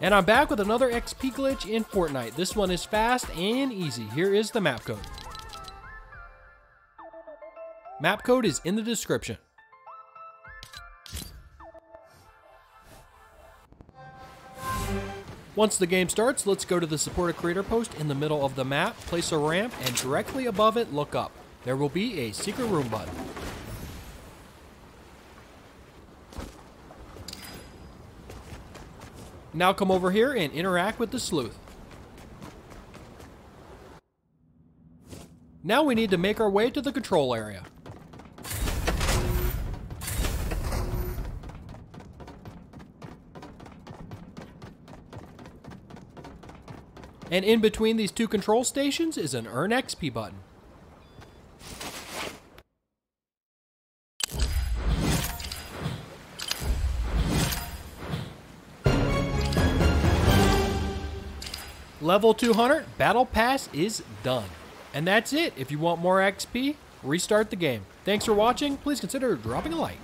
And I'm back with another XP glitch in Fortnite. This one is fast and easy. Here is the map code. Map code is in the description. Once the game starts, let's go to the support a creator post in the middle of the map, place a ramp, and directly above it, look up. There will be a secret room button. Now come over here and interact with the sleuth. Now we need to make our way to the control area. And in between these two control stations is an Earn XP button. Level 200 Battle Pass is done. And that's it. If you want more XP, restart the game. Thanks for watching. Please consider dropping a like.